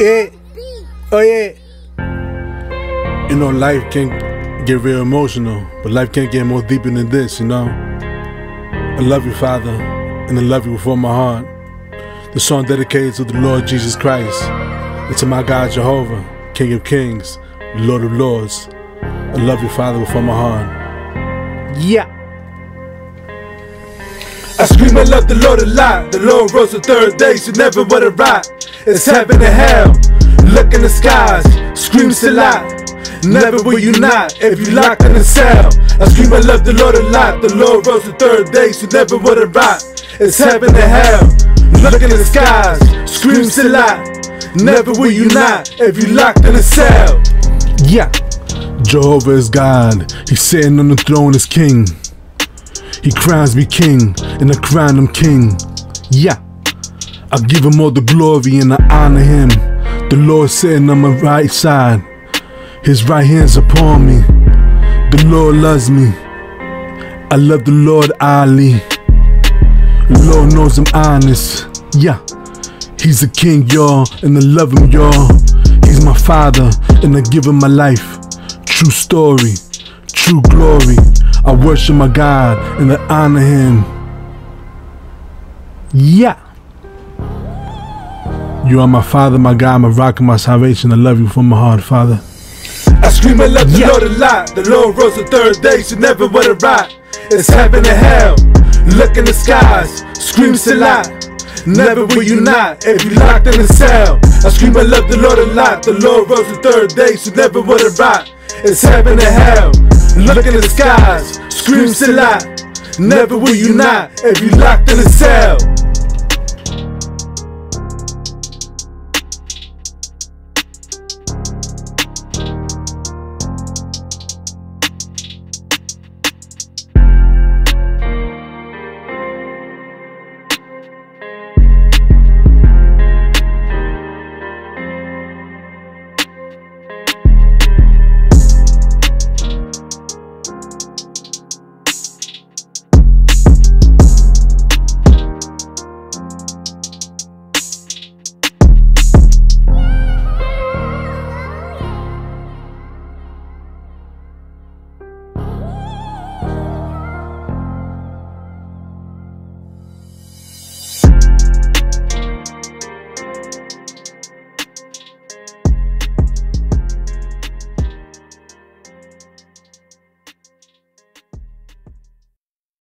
Yeah. Oh yeah. You know, life can get real emotional, but life can't get more deeper than this, you know. I love you, Father, and I love you with all my heart. The song dedicated to the Lord Jesus Christ and to my God Jehovah, King of Kings, Lord of Lords. I love you, Father, with all my heart. Yeah. I scream, I love the Lord a lot. The Lord rose the third day, so never would have rot. It's heaven and hell. Look in the skies, scream still out. Never will you not if you locked in a cell. I scream, I love the Lord a lot. The Lord rose the third day, so never would have rot. It's heaven and hell. Look in the skies, scream still out. Never will you not if you locked in a cell. Yeah. Jehovah is God. He's sitting on the throne as king. He crowns me king, and I crown him king. Yeah. I give him all the glory and I honor him. The Lord sitting on my right side. His right hand's upon me. The Lord loves me. I love the Lord Ali. The Lord knows I'm honest. Yeah. He's the king, y'all, and I love him, y'all. He's my father, and I give him my life. True story, true glory. I worship my God and I honor him. Yeah. You are my father, my God, my rock, and my salvation. I love you from my heart, Father. I scream, I love the Yeah. Lord a lot. The Lord rose the third day, so never would have rot. It's heaven and hell. Look in the skies, scream still out. Never will you not if you locked in a cell. I scream, I love the Lord a lot. The Lord rose the third day, so never would have rot. It's heaven and hell. Look in the skies, scream still out. Never will you not if you locked in a cell.